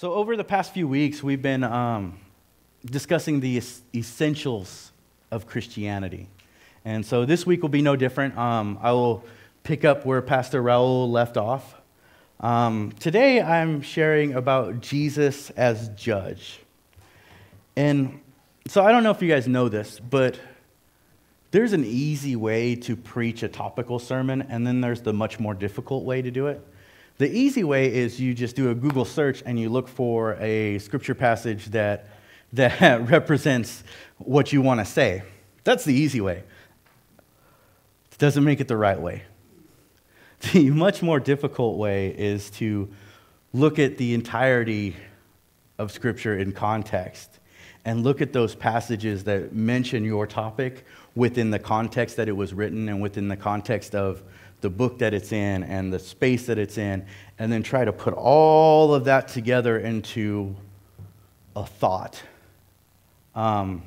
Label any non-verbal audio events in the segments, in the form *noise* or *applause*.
So, over the past few weeks, we've been um, discussing the es- essentials of Christianity. And so, this week will be no different. Um, I will pick up where Pastor Raul left off. Um, today, I'm sharing about Jesus as judge. And so, I don't know if you guys know this, but there's an easy way to preach a topical sermon, and then there's the much more difficult way to do it. The easy way is you just do a Google search and you look for a scripture passage that, *laughs* that represents what you want to say. That's the easy way. It doesn't make it the right way. The *laughs* much more difficult way is to look at the entirety of Scripture in context and look at those passages that mention your topic within the context that it was written and within the context of the book that it's in and the space that it's in, and then try to put all of that together into a thought. Um,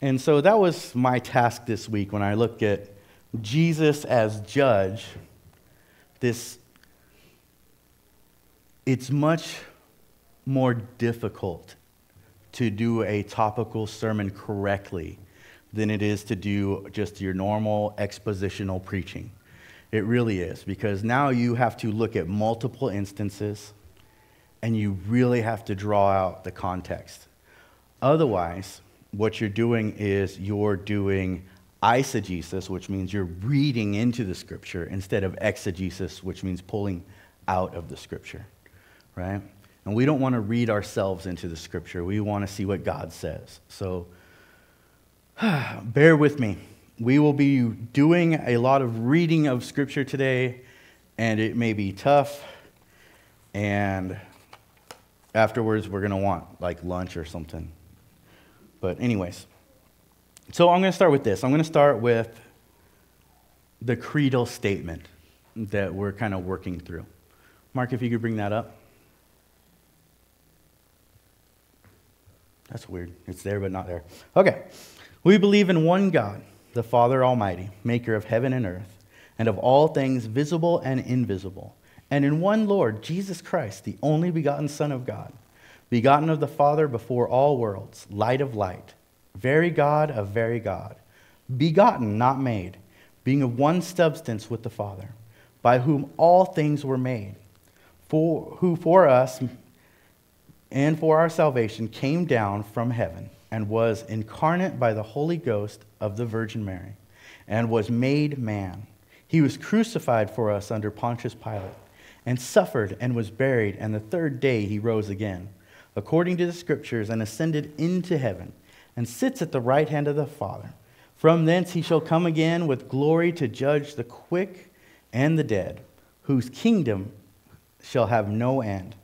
and so that was my task this week when I looked at Jesus as judge. This, it's much more difficult to do a topical sermon correctly than it is to do just your normal expositional preaching. It really is, because now you have to look at multiple instances and you really have to draw out the context. Otherwise, what you're doing is you're doing eisegesis, which means you're reading into the scripture, instead of exegesis, which means pulling out of the scripture, right? And we don't want to read ourselves into the scripture. We want to see what God says. So, *sighs* bear with me. We will be doing a lot of reading of Scripture today, and it may be tough. And afterwards, we're going to want like lunch or something. But, anyways, so I'm going to start with this. I'm going to start with the creedal statement that we're kind of working through. Mark, if you could bring that up. That's weird. It's there, but not there. Okay. We believe in one God, the Father Almighty, maker of heaven and earth, and of all things visible and invisible, and in one Lord, Jesus Christ, the only begotten Son of God, begotten of the Father before all worlds, light of light, very God of very God, begotten, not made, being of one substance with the Father, by whom all things were made, for, who for us and for our salvation came down from heaven and was incarnate by the Holy Ghost of the Virgin Mary, and was made man. He was crucified for us under Pontius Pilate, and suffered and was buried, and the third day he rose again, according to the Scriptures, and ascended into heaven, and sits at the right hand of the Father. From thence he shall come again with glory to judge the quick and the dead, whose kingdom shall have no end.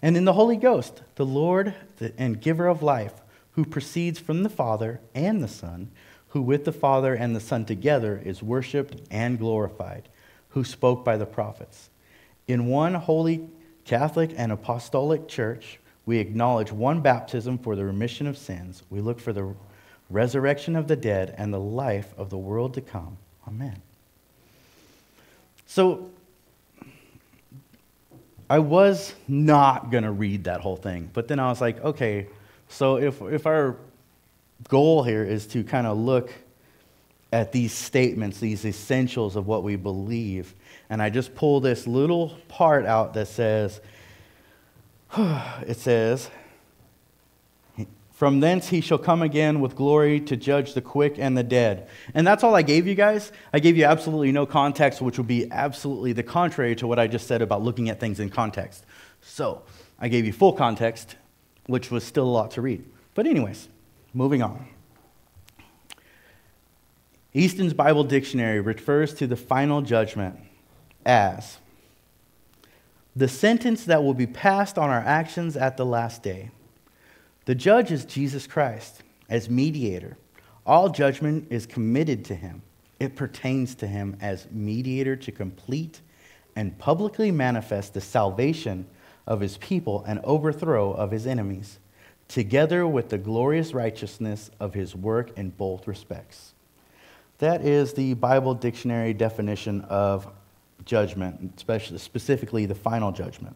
And in the Holy Ghost, the Lord and giver of life, who proceeds from the Father and the Son, who with the Father and the Son together is worshiped and glorified, who spoke by the prophets. In one holy Catholic and apostolic church, we acknowledge one baptism for the remission of sins. We look for the resurrection of the dead and the life of the world to come. Amen. So, I was not going to read that whole thing, but then I was like, okay, so if, if our goal here is to kind of look at these statements, these essentials of what we believe, and I just pull this little part out that says, *sighs* it says, from thence he shall come again with glory to judge the quick and the dead. And that's all I gave you guys. I gave you absolutely no context, which would be absolutely the contrary to what I just said about looking at things in context. So I gave you full context, which was still a lot to read. But, anyways, moving on. Easton's Bible Dictionary refers to the final judgment as the sentence that will be passed on our actions at the last day. The judge is Jesus Christ as mediator. All judgment is committed to him. It pertains to him as mediator to complete and publicly manifest the salvation of his people and overthrow of his enemies, together with the glorious righteousness of his work in both respects. That is the Bible dictionary definition of judgment, especially specifically the final judgment.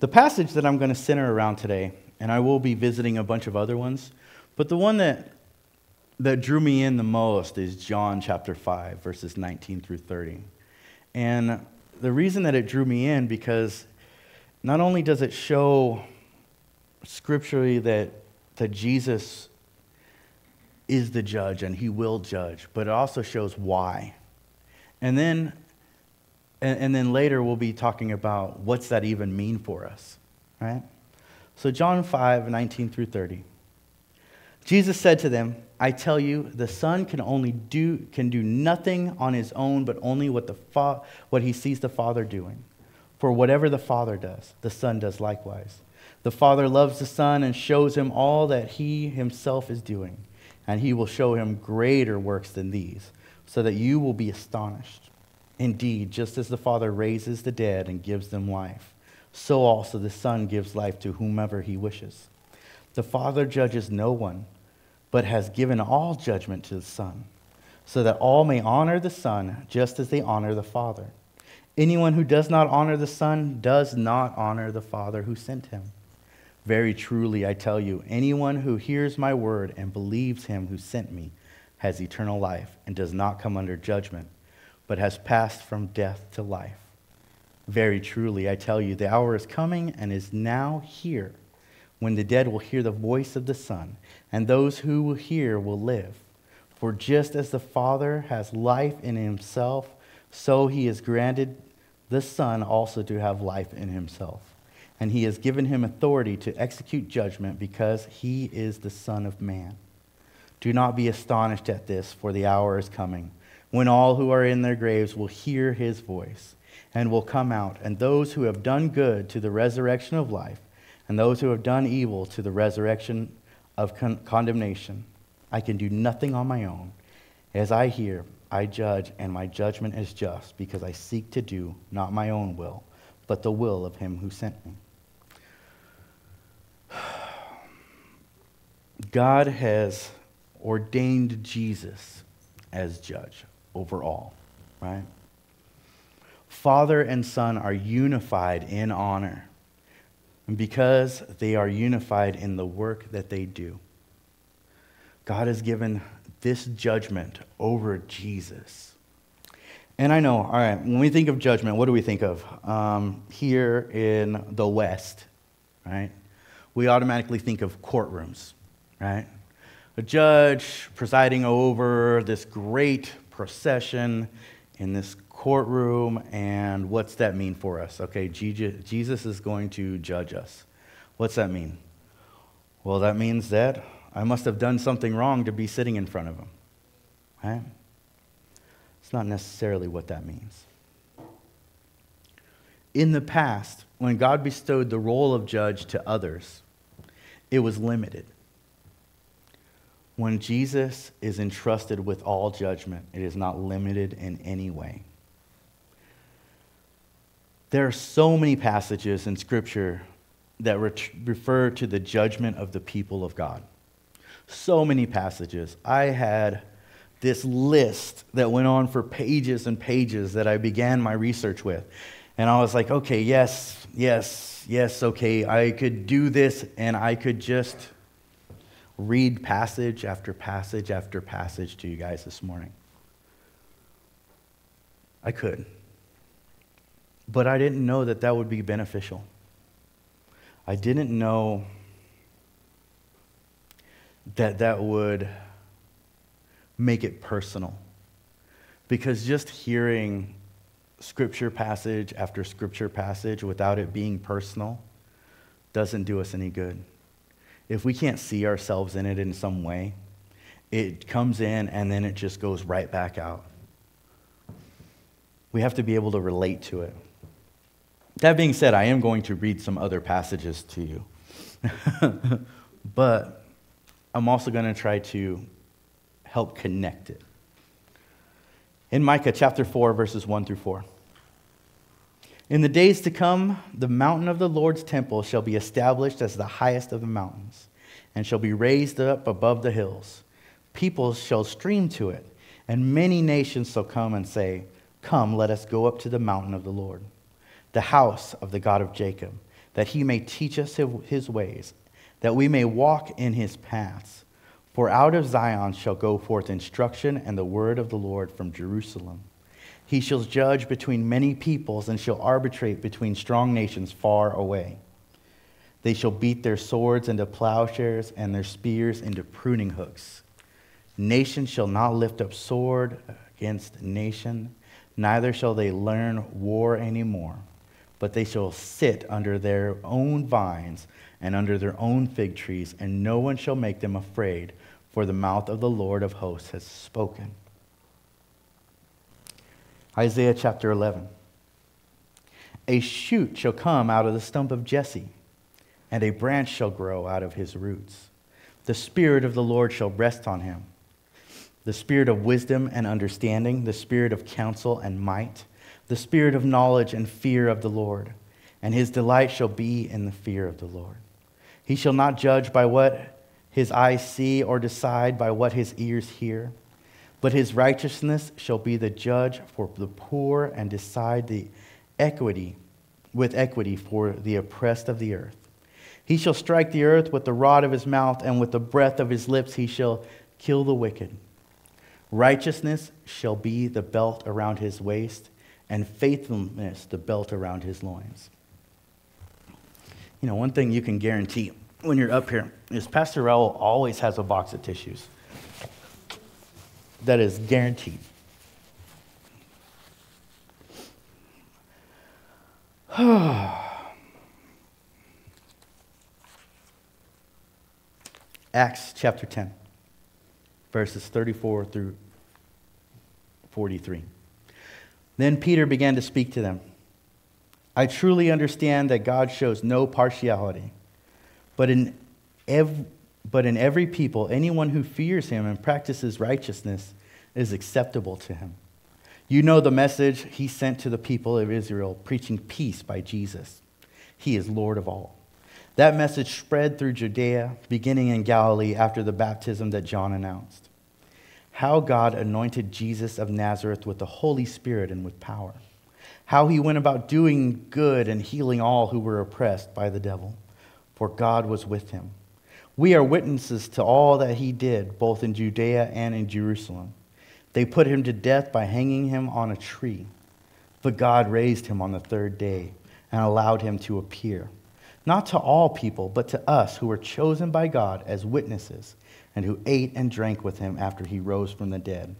The passage that I'm going to center around today, and I will be visiting a bunch of other ones, but the one that, that drew me in the most is John chapter 5, verses 19 through 30. And the reason that it drew me in, because not only does it show scripturally that, that Jesus is the judge and he will judge, but it also shows why. And then and, and then later we'll be talking about what's that even mean for us, right? So, John 5, 19 through 30. Jesus said to them, I tell you, the Son can only do, can do nothing on his own, but only what, the fa- what he sees the Father doing. For whatever the Father does, the Son does likewise. The Father loves the Son and shows him all that he himself is doing, and he will show him greater works than these, so that you will be astonished. Indeed, just as the Father raises the dead and gives them life, so also the Son gives life to whomever he wishes. The Father judges no one, but has given all judgment to the Son, so that all may honor the Son just as they honor the Father. Anyone who does not honor the Son does not honor the Father who sent him. Very truly, I tell you, anyone who hears my word and believes him who sent me has eternal life and does not come under judgment but has passed from death to life. Very truly, I tell you, the hour is coming and is now here when the dead will hear the voice of the Son, and those who will hear will live. For just as the Father has life in himself, so he has granted the Son also to have life in himself. And he has given him authority to execute judgment because he is the Son of Man. Do not be astonished at this, for the hour is coming when all who are in their graves will hear his voice and will come out, and those who have done good to the resurrection of life, and those who have done evil to the resurrection of con- condemnation. I can do nothing on my own. As I hear, I judge, and my judgment is just, because I seek to do not my own will, but the will of him who sent me. *sighs* God has ordained Jesus as judge over all, right? Father and Son are unified in honor because they are unified in the work that they do. God has given this judgment over Jesus. And I know, all right, when we think of judgment, what do we think of? Um, here in the West, right? We automatically think of courtrooms, right? A judge presiding over this great procession in this courtroom, and what's that mean for us? Okay, Jesus is going to judge us. What's that mean? Well, that means that I must have done something wrong to be sitting in front of him. Right? It's not necessarily what that means. In the past, when God bestowed the role of judge to others, it was limited when Jesus is entrusted with all judgment, it is not limited in any way. There are so many passages in Scripture that refer to the judgment of the people of God. So many passages. I had this list that went on for pages and pages that I began my research with. And I was like, okay, yes, yes, yes, okay, I could do this and I could just read passage after passage after passage to you guys this morning. I could. But I didn't know that that would be beneficial. I didn't know that that would make it personal. Because just hearing scripture passage after scripture passage without it being personal doesn't do us any good if we can't see ourselves in it in some way, it comes in and then it just goes right back out. We have to be able to relate to it. That being said, I am going to read some other passages to you. *laughs* but I'm also going to try to help connect it. In Micah chapter 4, verses 1 through 4. In the days to come, the mountain of the Lord's temple shall be established as the highest of the mountains, and shall be raised up above the hills. Peoples shall stream to it, and many nations shall come and say, Come, let us go up to the mountain of the Lord, the house of the God of Jacob, that he may teach us his ways, that we may walk in his paths. For out of Zion shall go forth instruction and the word of the Lord from Jerusalem. He shall judge between many peoples and shall arbitrate between strong nations far away. They shall beat their swords into plowshares and their spears into pruning hooks. Nation shall not lift up sword against nation, neither shall they learn war any more, but they shall sit under their own vines and under their own fig trees, and no one shall make them afraid, for the mouth of the Lord of hosts has spoken. Isaiah chapter 11. A shoot shall come out of the stump of Jesse, and a branch shall grow out of his roots. The Spirit of the Lord shall rest on him the Spirit of wisdom and understanding, the Spirit of counsel and might, the Spirit of knowledge and fear of the Lord. And his delight shall be in the fear of the Lord. He shall not judge by what his eyes see or decide by what his ears hear but his righteousness shall be the judge for the poor and decide the equity with equity for the oppressed of the earth. He shall strike the earth with the rod of his mouth, and with the breath of his lips he shall kill the wicked. Righteousness shall be the belt around his waist, and faithfulness the belt around his loins. You know, one thing you can guarantee when you're up here is Pastor Raul always has a box of tissues that is guaranteed. *sighs* Acts chapter 10, verses 34 through 43. Then Peter began to speak to them. I truly understand that God shows no partiality, but in every but in every people, anyone who fears him and practices righteousness is acceptable to him. You know the message he sent to the people of Israel, preaching peace by Jesus. He is Lord of all. That message spread through Judea, beginning in Galilee after the baptism that John announced. How God anointed Jesus of Nazareth with the Holy Spirit and with power. How he went about doing good and healing all who were oppressed by the devil, for God was with him. We are witnesses to all that he did, both in Judea and in Jerusalem. They put him to death by hanging him on a tree. But God raised him on the third day and allowed him to appear, not to all people, but to us who were chosen by God as witnesses and who ate and drank with him after he rose from the dead.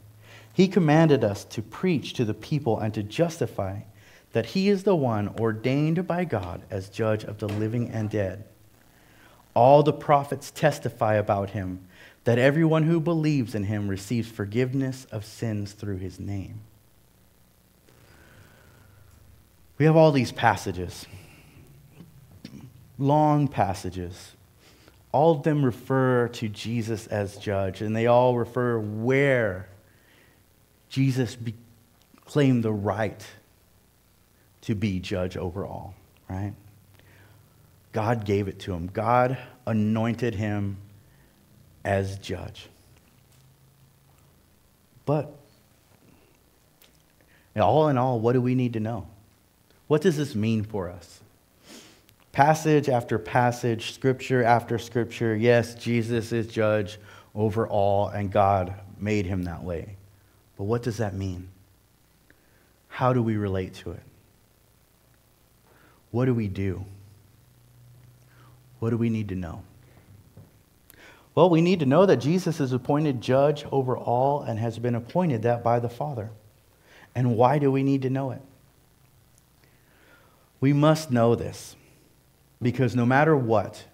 He commanded us to preach to the people and to justify that he is the one ordained by God as judge of the living and dead. All the prophets testify about him that everyone who believes in him receives forgiveness of sins through his name. We have all these passages, long passages. All of them refer to Jesus as judge, and they all refer where Jesus claimed the right to be judge over all, right? God gave it to him. God anointed him as judge. But all in all, what do we need to know? What does this mean for us? Passage after passage, scripture after scripture. Yes, Jesus is judge over all, and God made him that way. But what does that mean? How do we relate to it? What do we do? What do we need to know? Well, we need to know that Jesus is appointed judge over all and has been appointed that by the Father. And why do we need to know it? We must know this because no matter what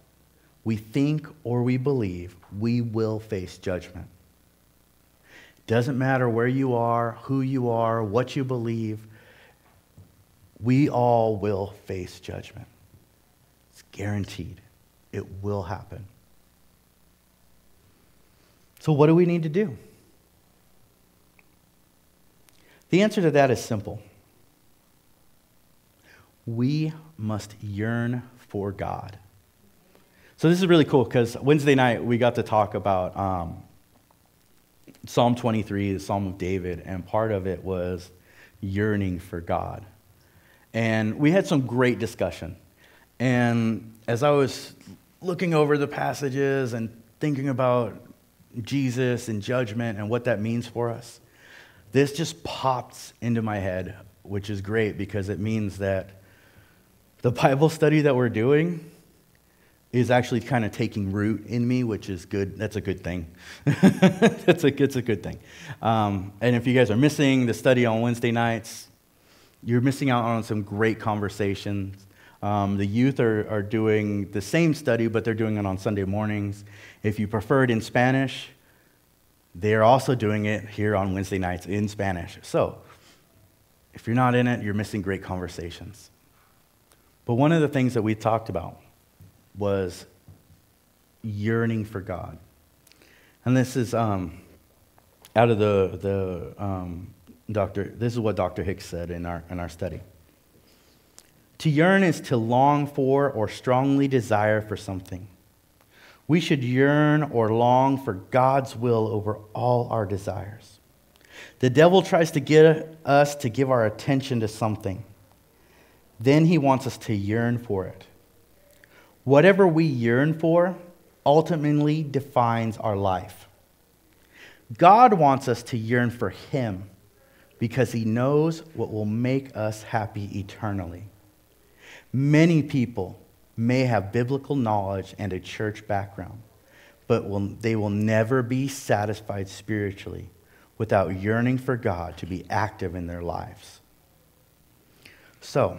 we think or we believe, we will face judgment. Doesn't matter where you are, who you are, what you believe, we all will face judgment. It's guaranteed. It will happen. So, what do we need to do? The answer to that is simple. We must yearn for God. So, this is really cool because Wednesday night we got to talk about um, Psalm 23, the Psalm of David, and part of it was yearning for God. And we had some great discussion. And as I was looking over the passages and thinking about Jesus and judgment and what that means for us, this just pops into my head, which is great because it means that the Bible study that we're doing is actually kind of taking root in me, which is good. That's a good thing. *laughs* That's a, it's a good thing. Um, and if you guys are missing the study on Wednesday nights, you're missing out on some great conversations. Um, the youth are, are doing the same study, but they're doing it on Sunday mornings. If you prefer it in Spanish, they're also doing it here on Wednesday nights in Spanish. So, if you're not in it, you're missing great conversations. But one of the things that we talked about was yearning for God. And this is um, out of the, the um, doctor, this is what Dr. Hicks said in our, in our study. To yearn is to long for or strongly desire for something. We should yearn or long for God's will over all our desires. The devil tries to get us to give our attention to something. Then he wants us to yearn for it. Whatever we yearn for ultimately defines our life. God wants us to yearn for Him because He knows what will make us happy eternally. Many people may have biblical knowledge and a church background, but will, they will never be satisfied spiritually without yearning for God to be active in their lives. So,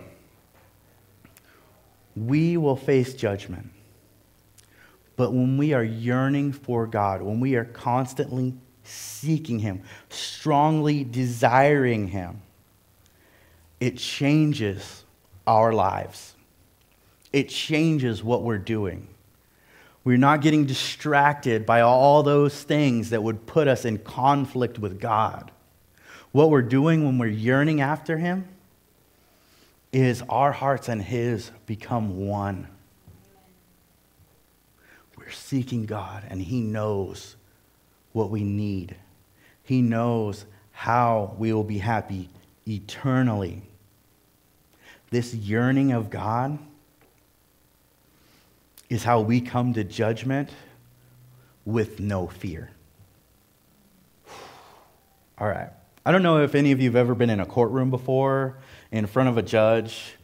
we will face judgment. But when we are yearning for God, when we are constantly seeking Him, strongly desiring Him, it changes our lives. It changes what we're doing. We're not getting distracted by all those things that would put us in conflict with God. What we're doing when we're yearning after Him is our hearts and His become one. We're seeking God, and He knows what we need. He knows how we will be happy eternally. This yearning of God is how we come to judgment with no fear. *sighs* All right. I don't know if any of you have ever been in a courtroom before in front of a judge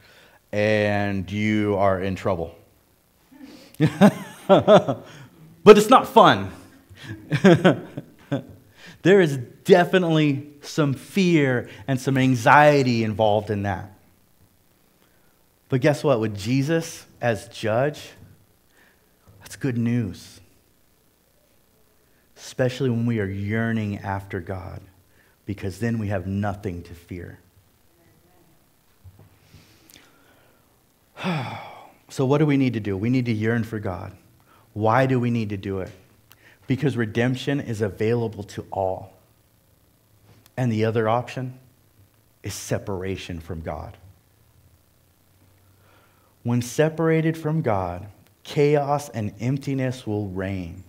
and you are in trouble. *laughs* but it's not fun. *laughs* there is definitely some fear and some anxiety involved in that. But guess what? With Jesus as judge, that's good news. Especially when we are yearning after God, because then we have nothing to fear. *sighs* so, what do we need to do? We need to yearn for God. Why do we need to do it? Because redemption is available to all. And the other option is separation from God. When separated from God, chaos and emptiness will reign.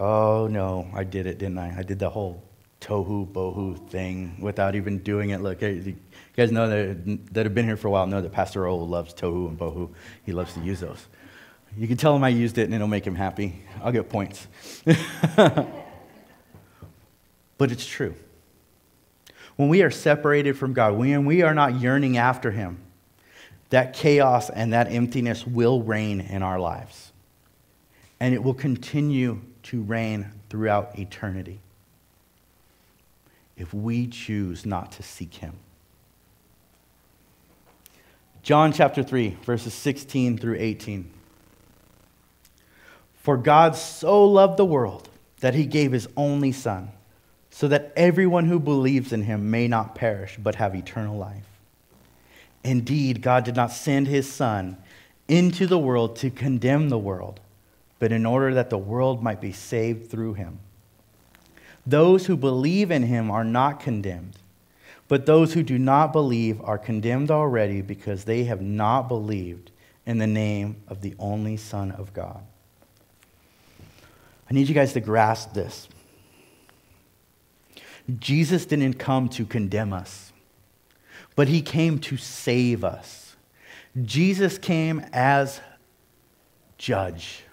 Oh no, I did it, didn't I? I did the whole tohu bohu thing without even doing it. Look, you guys know that, that have been here for a while know that Pastor O loves tohu and bohu. He loves to use those. You can tell him I used it and it'll make him happy. I'll get points. *laughs* but it's true. When we are separated from God, when we are not yearning after Him, that chaos and that emptiness will reign in our lives. And it will continue to reign throughout eternity if we choose not to seek him. John chapter 3, verses 16 through 18. For God so loved the world that he gave his only Son, so that everyone who believes in him may not perish, but have eternal life. Indeed, God did not send his Son into the world to condemn the world, but in order that the world might be saved through him. Those who believe in him are not condemned, but those who do not believe are condemned already because they have not believed in the name of the only Son of God. I need you guys to grasp this. Jesus didn't come to condemn us, but he came to save us. Jesus came as judge.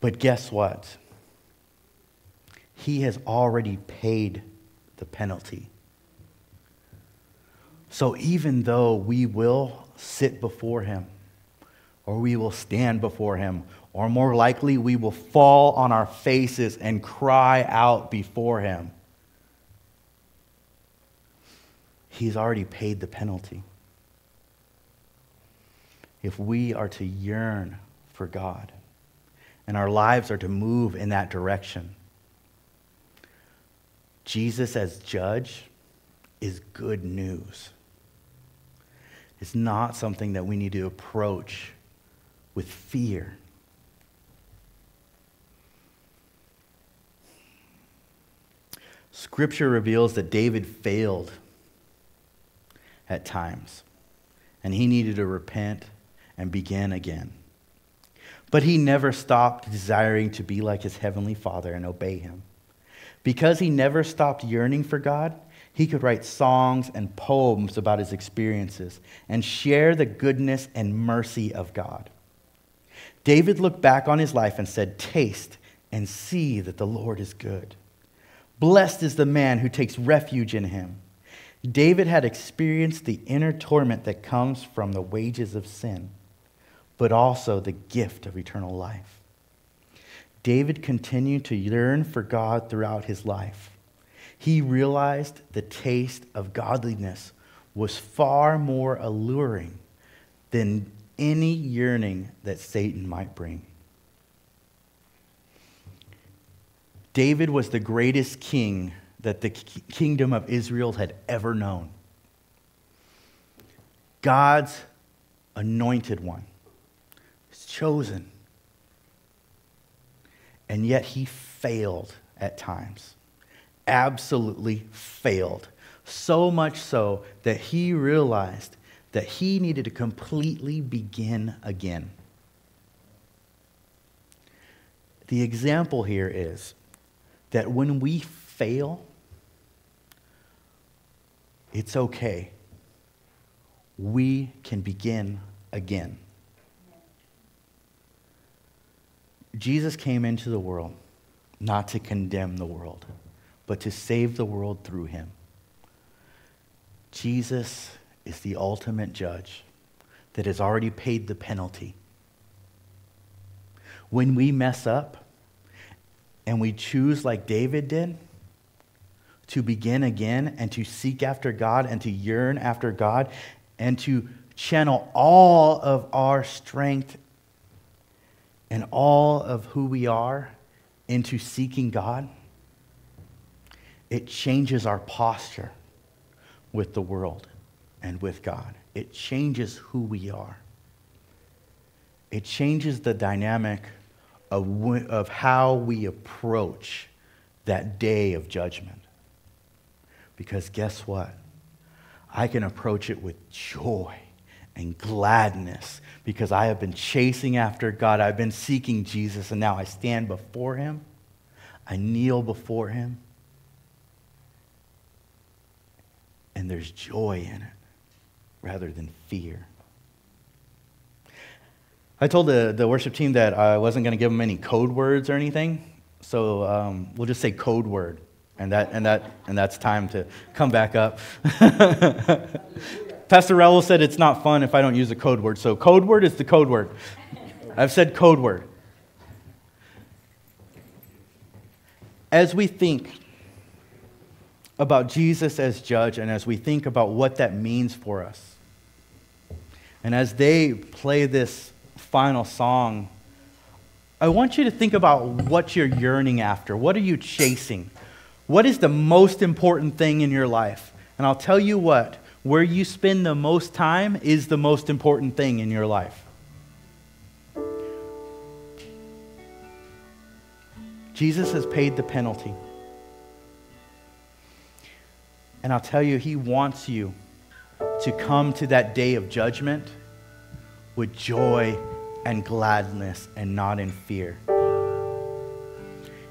But guess what? He has already paid the penalty. So even though we will sit before him, or we will stand before him, or more likely, we will fall on our faces and cry out before him, he's already paid the penalty. If we are to yearn for God and our lives are to move in that direction, Jesus as judge is good news. It's not something that we need to approach with fear. Scripture reveals that David failed at times, and he needed to repent and begin again. But he never stopped desiring to be like his heavenly Father and obey him. Because he never stopped yearning for God, he could write songs and poems about his experiences and share the goodness and mercy of God. David looked back on his life and said, Taste and see that the Lord is good. Blessed is the man who takes refuge in him. David had experienced the inner torment that comes from the wages of sin, but also the gift of eternal life. David continued to yearn for God throughout his life. He realized the taste of godliness was far more alluring than any yearning that Satan might bring. David was the greatest king that the kingdom of Israel had ever known. God's anointed one, his chosen and yet he failed at times. Absolutely failed. So much so that he realized that he needed to completely begin again. The example here is that when we fail, it's okay. We can begin again. Jesus came into the world not to condemn the world, but to save the world through him. Jesus is the ultimate judge that has already paid the penalty. When we mess up and we choose, like David did, to begin again and to seek after God and to yearn after God and to channel all of our strength and all of who we are into seeking God, it changes our posture with the world and with God. It changes who we are. It changes the dynamic of, of how we approach that day of judgment. Because guess what? I can approach it with joy and gladness because I have been chasing after God. I've been seeking Jesus, and now I stand before Him. I kneel before Him. And there's joy in it rather than fear. I told the, the worship team that I wasn't going to give them any code words or anything. So um, we'll just say code word. And, that, and, that, and that's time to come back up. *laughs* Pastor Raul said it's not fun if I don't use a code word. So, code word is the code word. I've said code word. As we think about Jesus as judge and as we think about what that means for us, and as they play this final song, I want you to think about what you're yearning after. What are you chasing? What is the most important thing in your life? And I'll tell you what, where you spend the most time is the most important thing in your life. Jesus has paid the penalty. And I'll tell you, He wants you to come to that day of judgment with joy and gladness and not in fear.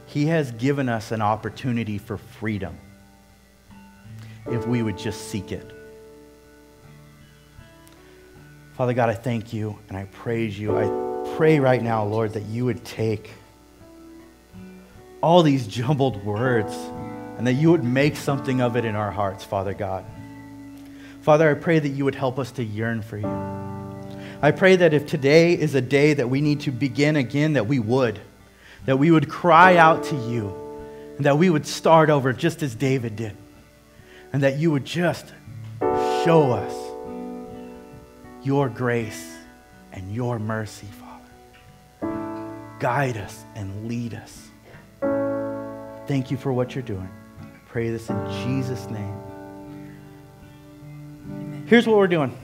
He has given us an opportunity for freedom if we would just seek it. Father God, I thank you and I praise you. I pray right now, Lord, that you would take all these jumbled words and that you would make something of it in our hearts, Father God. Father, I pray that you would help us to yearn for you. I pray that if today is a day that we need to begin again, that we would. That we would cry out to you, and that we would start over just as David did, and that you would just show us your grace and your mercy, Father. Guide us and lead us. Thank you for what you're doing. I pray this in Jesus' name. Here's what we're doing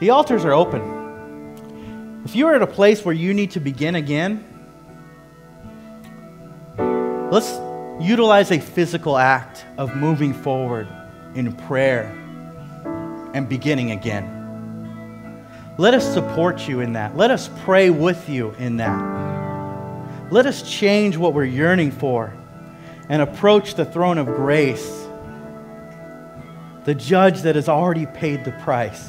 the altars are open. If you're at a place where you need to begin again, let's utilize a physical act of moving forward in prayer and beginning again. Let us support you in that. Let us pray with you in that. Let us change what we're yearning for and approach the throne of grace, the judge that has already paid the price